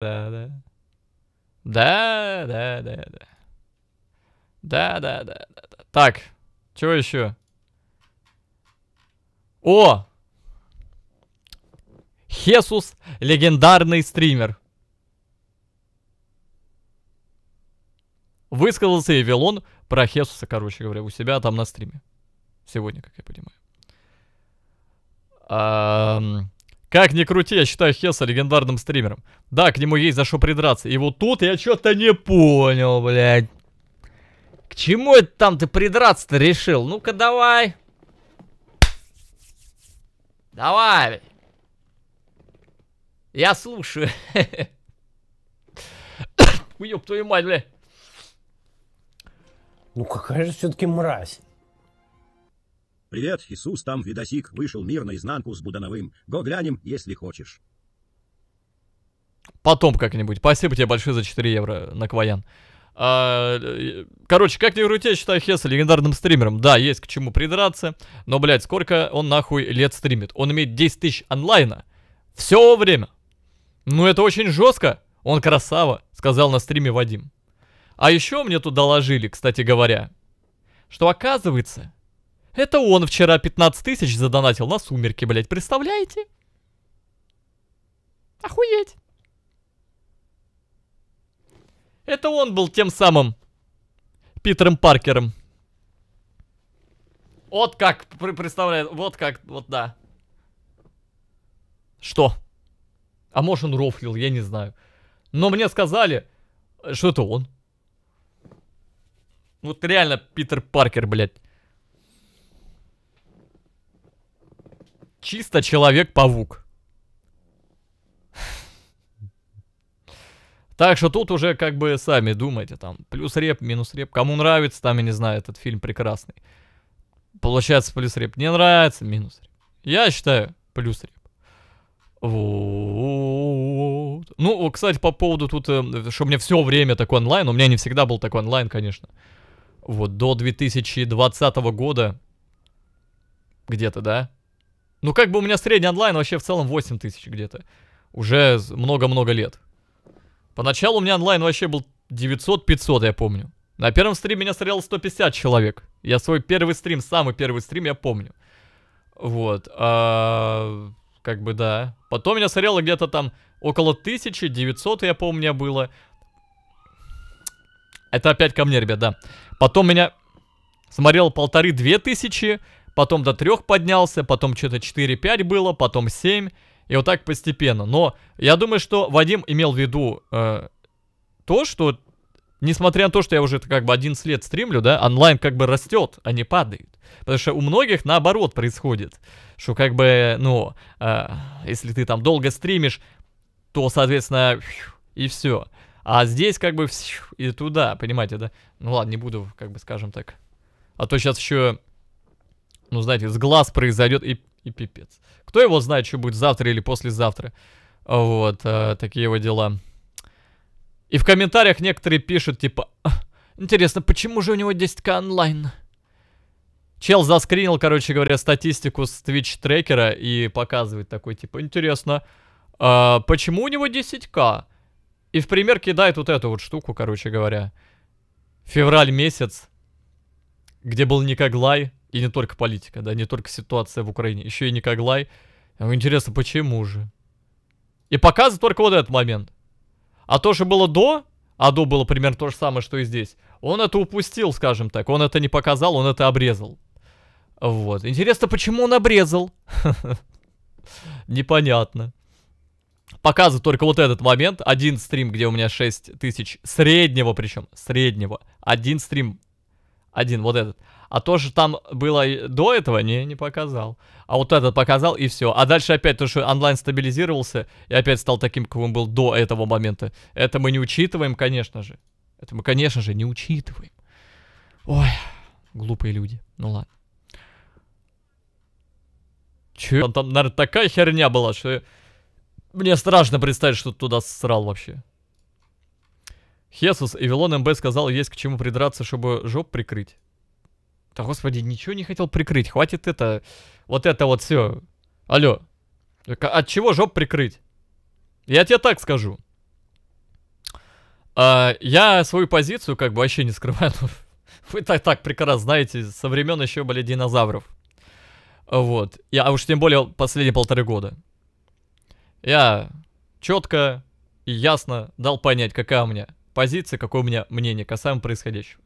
Да, да. Да, да, да, да. Да, да, да, да, да. Так, чего еще? О! Хесус, легендарный стример. Высказался Эвелон про Хесуса, короче говоря, у себя там на стриме. Сегодня, как я понимаю. Ам, как ни крути, я считаю Хеса легендарным стримером. Да, к нему есть за что придраться. И вот тут я что-то не понял, блядь. К чему это там ты придраться-то решил? Ну-ка давай. Давай. Я слушаю. Уёб твою мать, бля. Ну какая же все-таки мразь. Привет, Иисус, там видосик, вышел мир наизнанку с Будановым. Го глянем, если хочешь. Потом как-нибудь. Спасибо тебе большое за 4 евро на Кваян. А, э, короче, как ни крути, я считаю Хеса легендарным стримером. Да, есть к чему придраться. Но, блядь, сколько он нахуй лет стримит? Он имеет 10 тысяч онлайна. Все время. Ну, это очень жестко. Он красава, сказал на стриме Вадим. А еще мне тут доложили, кстати говоря, что оказывается, это он вчера 15 тысяч задонатил на сумерки, блядь, представляете? Охуеть. Это он был тем самым Питером Паркером. Вот как, представляет, вот как, вот да. Что? А может он рофлил, я не знаю. Но мне сказали, что это он. Вот реально Питер Паркер, блядь. Чисто Человек-павук. Так что тут уже как бы сами думайте там. Плюс реп, минус реп. Кому нравится, там, я не знаю, этот фильм прекрасный. Получается плюс реп. Не нравится, минус реп. Я считаю, плюс реп. Вот. Ну, кстати, по поводу тут, э, что меня все время такой онлайн. У меня не всегда был такой онлайн, конечно. Вот, до 2020 года. Где-то, да? Ну, как бы у меня средний онлайн вообще в целом 8 тысяч где-то. Уже много-много лет. Поначалу у меня онлайн вообще был 900-500, я помню. На первом стриме меня смотрело 150 человек. Я свой первый стрим, самый первый стрим я помню. Вот. А, как бы да. Потом меня смотрело где-то там около 1900, я помню, было. Это опять ко мне, ребят, да. Потом меня смотрел полторы-две тысячи, потом до трех поднялся, потом что-то 4-5 было, потом 7. И вот так постепенно. Но я думаю, что Вадим имел в виду э, то, что несмотря на то, что я уже как бы 11 лет стримлю, да, онлайн как бы растет, а не падает. Потому что у многих наоборот происходит. Что как бы, ну, э, если ты там долго стримишь, то, соответственно, и все. А здесь как бы и туда, понимаете, да? Ну ладно, не буду, как бы, скажем так. А то сейчас еще, ну, знаете, с глаз произойдет и, и пипец. Кто его знает, что будет завтра или послезавтра. Вот, э, такие вот дела. И в комментариях некоторые пишут, типа, «А, интересно, почему же у него 10к онлайн? Чел заскринил, короче говоря, статистику с Twitch трекера и показывает такой, типа, интересно, а почему у него 10к? И в пример кидает вот эту вот штуку, короче говоря. Февраль месяц, где был Никоглай, и не только политика, да, не только ситуация в Украине, еще и Никоглай. Интересно, почему же? И показывает только вот этот момент. А то, что было до, а до было примерно то же самое, что и здесь, он это упустил, скажем так. Он это не показал, он это обрезал. Вот. Интересно, почему он обрезал? Непонятно. Показывает только вот этот момент. Один стрим, где у меня 6 тысяч среднего, причем среднего. Один стрим. Один, вот этот. А то, что там было до этого, не, не показал. А вот этот показал, и все. А дальше опять то, что онлайн стабилизировался, и опять стал таким, каким был до этого момента. Это мы не учитываем, конечно же. Это мы, конечно же, не учитываем. Ой, глупые люди. Ну ладно. Че? Там, там, наверное, такая херня была, что мне страшно представить, что туда срал вообще. Хесус, Эвилон МБ сказал, есть к чему придраться, чтобы жоп прикрыть. Да господи, ничего не хотел прикрыть. Хватит это, вот это вот все. Алло. От чего жоп прикрыть? Я тебе так скажу. А, я свою позицию как бы вообще не скрываю. Вы так, так прекрасно знаете, со времен еще, были динозавров. Вот. Я, а уж тем более последние полторы года. Я четко и ясно дал понять, какая у меня позиция, какое у меня мнение касаемо происходящего.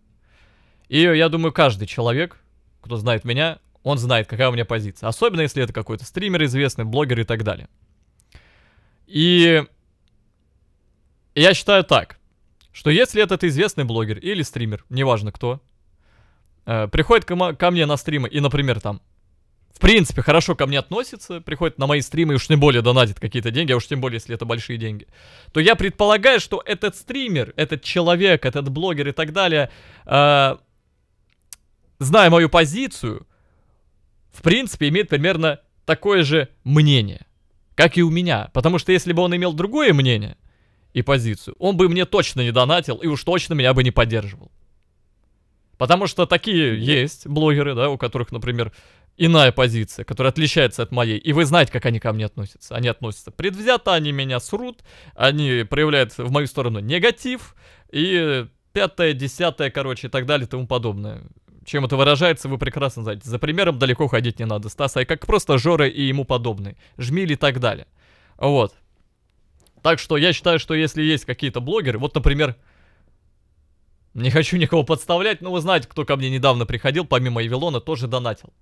И я думаю, каждый человек, кто знает меня, он знает, какая у меня позиция. Особенно, если это какой-то стример известный, блогер и так далее. И я считаю так, что если этот известный блогер или стример, неважно кто, э, приходит ко, мне на стримы и, например, там, в принципе, хорошо ко мне относится, приходит на мои стримы и уж тем более донатит какие-то деньги, а уж тем более, если это большие деньги, то я предполагаю, что этот стример, этот человек, этот блогер и так далее, э, зная мою позицию, в принципе, имеет примерно такое же мнение, как и у меня. Потому что если бы он имел другое мнение и позицию, он бы мне точно не донатил и уж точно меня бы не поддерживал. Потому что такие есть блогеры, да, у которых, например, иная позиция, которая отличается от моей. И вы знаете, как они ко мне относятся. Они относятся предвзято, они меня срут, они проявляют в мою сторону негатив. И пятое, десятое, короче, и так далее и тому подобное. Чем это выражается, вы прекрасно знаете. За примером далеко ходить не надо. Стаса и как просто Жора и ему подобные. Жмили и так далее. Вот. Так что я считаю, что если есть какие-то блогеры, вот, например, не хочу никого подставлять, но вы знаете, кто ко мне недавно приходил, помимо Эвилона, тоже донатил.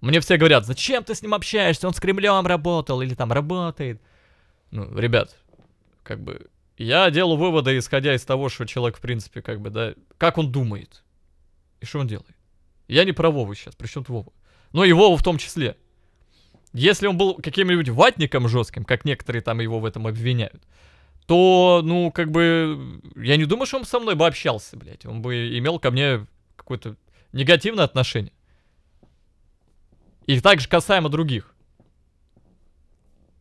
Мне все говорят, зачем ты с ним общаешься, он с Кремлем работал или там работает. Ну, ребят, как бы, я делаю выводы, исходя из того, что человек, в принципе, как бы, да, как он думает. И что он делает? Я не про Вову сейчас, причем тут Вова. Но и Вову в том числе. Если он был каким-нибудь ватником жестким, как некоторые там его в этом обвиняют, то, ну, как бы, я не думаю, что он со мной бы общался, блядь. Он бы имел ко мне какое-то негативное отношение. И также касаемо других.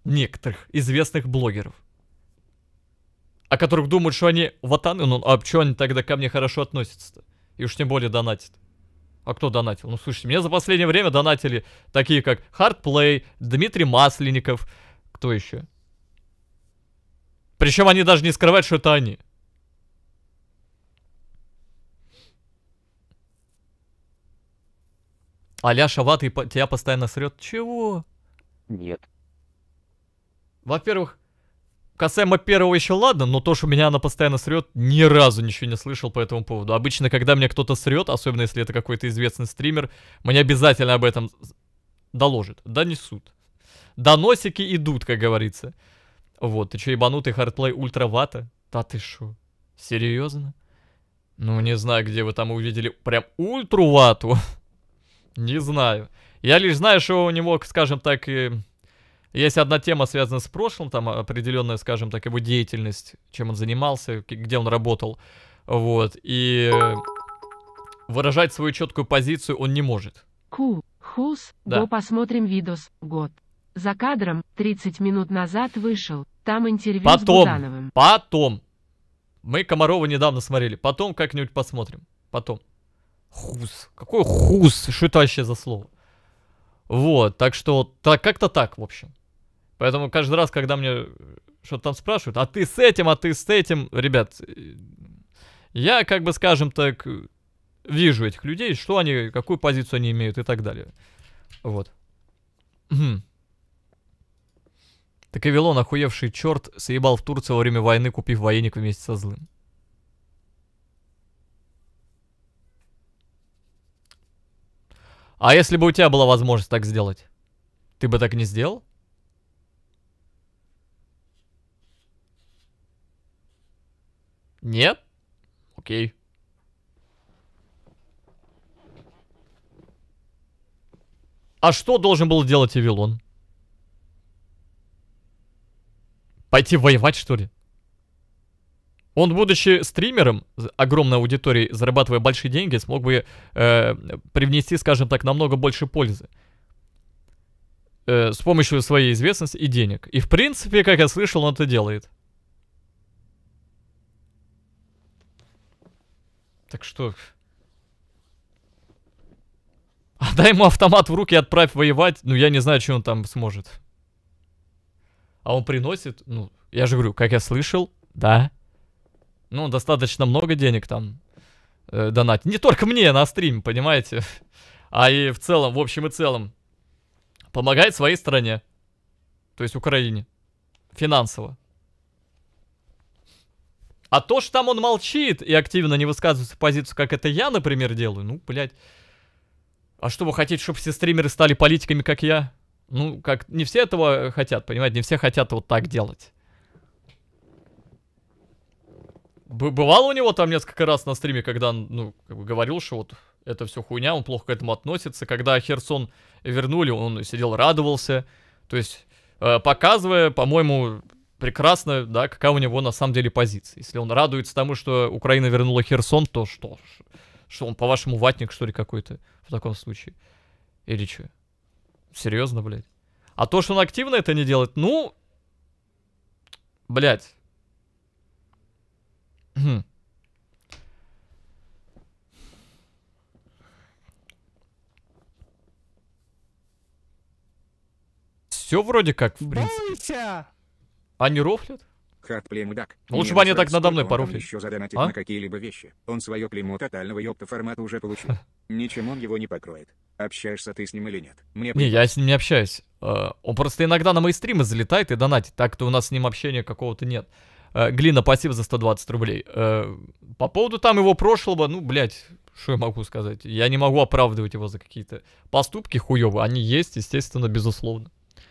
Некоторых известных блогеров. О которых думают, что они ватаны, ну а что они тогда ко мне хорошо относятся-то? И уж тем более донатит. А кто донатил? Ну, слушайте, мне за последнее время донатили такие, как Hardplay, Дмитрий Масленников. Кто еще? Причем они даже не скрывают, что это они. Аля Шават и тебя постоянно срет. Чего? Нет. Во-первых, Касаемо первого еще ладно, но то, что меня она постоянно срет, ни разу ничего не слышал по этому поводу. Обычно, когда мне кто-то срет, особенно если это какой-то известный стример, мне обязательно об этом доложат, донесут. Доносики идут, как говорится. Вот, ты что, ебанутый хардплей ультравата? Да ты шо? Серьезно? Ну, не знаю, где вы там увидели прям ультрувату. не знаю. Я лишь знаю, что у него, скажем так, и есть одна тема, связанная с прошлым, там определенная, скажем так, его деятельность, чем он занимался, где он работал, вот, и выражать свою четкую позицию он не может. Ку, хус, Да. го посмотрим видос, год. За кадром, 30 минут назад вышел, там интервью с Потом, Будановым. потом, мы Комарова недавно смотрели, потом как-нибудь посмотрим, потом. Хус, какой хус, что это вообще за слово? Вот, так что, так, как-то так, в общем. Поэтому каждый раз, когда мне что-то там спрашивают, а ты с этим, а ты с этим, ребят, э, я, как бы, скажем так, вижу этих людей, что они, какую позицию они имеют и так далее. Вот. Так и Вилон, охуевший черт, съебал в Турцию во время войны, купив военник вместе со злым. А если бы у тебя была возможность так сделать, ты бы так не сделал? Нет? Окей. А что должен был делать Эвилон? Пойти воевать, что ли? Он, будучи стримером, огромной аудиторией, зарабатывая большие деньги, смог бы э, привнести, скажем так, намного больше пользы. Э, с помощью своей известности и денег. И, в принципе, как я слышал, он это делает. Так что... Дай ему автомат в руки и отправь воевать. Ну, я не знаю, что он там сможет. А он приносит, ну, я же говорю, как я слышал, да. Ну, достаточно много денег там э, донатить. Не только мне на стриме, понимаете? А и в целом, в общем и целом. Помогает своей стране. То есть Украине. Финансово. А то, что там он молчит и активно не высказывает позицию, как это я, например, делаю, ну, блядь. А что вы хотите, чтобы все стримеры стали политиками, как я? Ну, как, не все этого хотят, понимаете? Не все хотят вот так делать. Б- бывало у него там несколько раз на стриме, когда он, ну, как бы говорил, что вот это все хуйня, он плохо к этому относится. Когда Херсон вернули, он сидел, радовался. То есть, э, показывая, по-моему, прекрасно, да, какая у него на самом деле позиция. Если он радуется тому, что Украина вернула Херсон, то что? Что он, по-вашему, ватник, что ли, какой-то в таком случае? Или что? Серьезно, блядь? А то, что он активно это не делает, ну... Блядь. Хм. Все вроде как, в принципе. Они рофлят? Хат племудак. Ну, лучше бы они так надо мной порофлили. еще задонатит А? на какие-либо вещи. Он свое клеймо тотального ёпта формата уже получил. Ничем он его не покроет. Общаешься ты с ним или нет? Мне Не, я с ним не общаюсь. Э, Он просто иногда на мои стримы залетает и донатит. Так-то у нас с ним общения какого-то нет. Э, Глина, спасибо за 120 рублей. Э, По поводу там его прошлого, ну, блядь, что я могу сказать? Я не могу оправдывать его за какие-то поступки хуёвые. Они есть, естественно, безусловно.